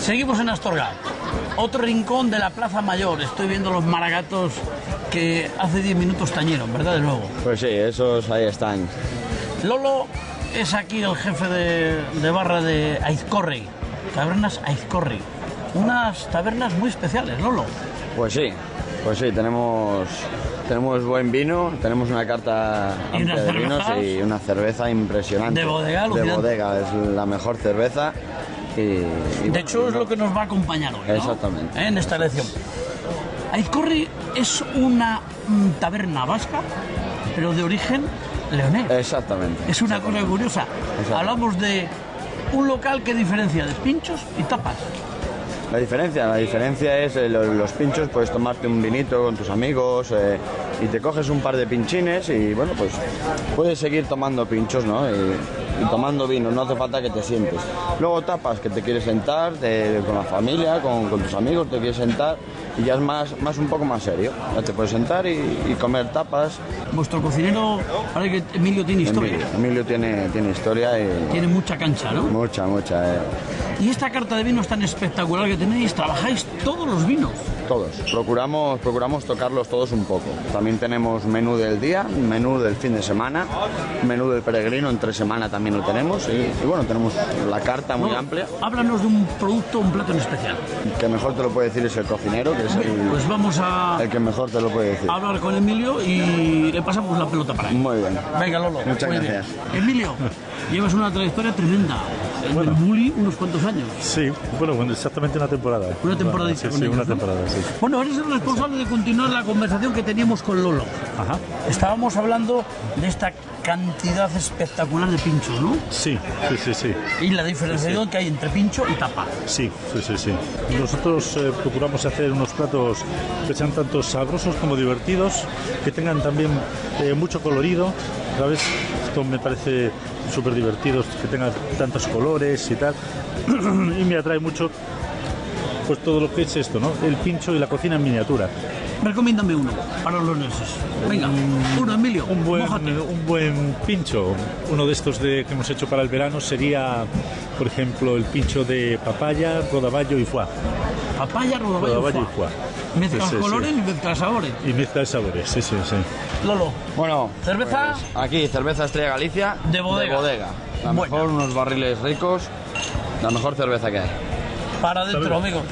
Seguimos en Astorga, otro rincón de la Plaza Mayor. Estoy viendo los maragatos que hace 10 minutos tañeron, ¿verdad? De nuevo. Pues sí, esos ahí están. Lolo es aquí el jefe de, de barra de Aizcorri, Tabernas Aizcorri. Unas tabernas muy especiales, Lolo. Pues sí, pues sí, tenemos, tenemos buen vino, tenemos una carta ¿Y amplia de vinos y una cerveza impresionante. De bodega, De bodega, es la mejor cerveza. De hecho, es lo que nos va a acompañar hoy, ¿no? Exactamente. ¿Eh? En esta elección. Aizcorri es una mm, taberna vasca, pero de origen leonés. Exactamente. Es una cosa curiosa. Hablamos de un local que diferencia de pinchos y tapas. La diferencia, la diferencia es eh, lo- los pinchos, puedes tomarte un vinito con tus amigos eh, y te coges un par de pinchines y bueno, pues puedes seguir tomando pinchos, ¿no? Y, y tomando vino, no hace falta que te sientes. Luego tapas, que te quieres sentar te- con la familia, con, con tus amigos, te quieres sentar y ya es más, más un poco más serio. Ya te puedes sentar y, y comer tapas. Vuestro cocinero, parece que Emilio tiene historia. Emilio, Emilio tiene, tiene historia y Tiene mucha cancha, ¿no? mucha, mucha. eh. Y esta carta de vinos tan espectacular que tenéis, trabajáis todos los vinos. Todos. Procuramos, procuramos tocarlos todos un poco. También tenemos menú del día, menú del fin de semana, menú del peregrino, entre semana también lo tenemos. Y, y bueno, tenemos la carta muy No, amplia. Háblanos de un producto, un plato en especial. Que mejor te lo puede decir es el cocinero, que es el, Pues vamos a el que mejor te lo puede decir. hablar con Emilio y le pasamos la pelota para él. Muy bien. Venga, Lolo. Muchas bien. gracias. Emilio, llevas una trayectoria tremenda. El Bully unos cuantos años. Sí, bueno, bueno, exactamente una temporada. Una temporada Sí, sí, una temporada, sí. Bueno, eres el responsable de continuar la conversación que teníamos con Lolo. Ajá. Estábamos hablando de esta cantidad espectacular de pinchos, ¿no? Sí, sí, sí, sí. Y la diferenciación que hay entre pincho y tapa. Sí, sí, sí, sí. Nosotros eh, procuramos hacer unos platos que sean tanto sabrosos como divertidos, que tengan también eh, mucho colorido, ¿sabes? Esto me parece súper divertido, que tengan tantos colores y tal. y me atrae mucho pues todo lo que es esto, ¿no? El pincho y la cocina en miniatura. Recomiéndame uno para los leoneses. Venga, uno, Emilio. Un buen, mójate. un buen pincho, uno de estos de, que hemos hecho para el verano sería, por ejemplo, el pincho de papaya, rodaballo y foie. Papaya, rodaballo, Rodaballo y foie. Mezclas Sí, sí, colores sí. y mezclas sabores. Y mezcla de sabores, sí, sí, sí. Lolo, Bueno, cerveza. aquí cerveza Estrella Galicia De bodega. La Buena. mejor, unos barriles ricos, la mejor cerveza que hay. Para adentro, Sabe- amigo.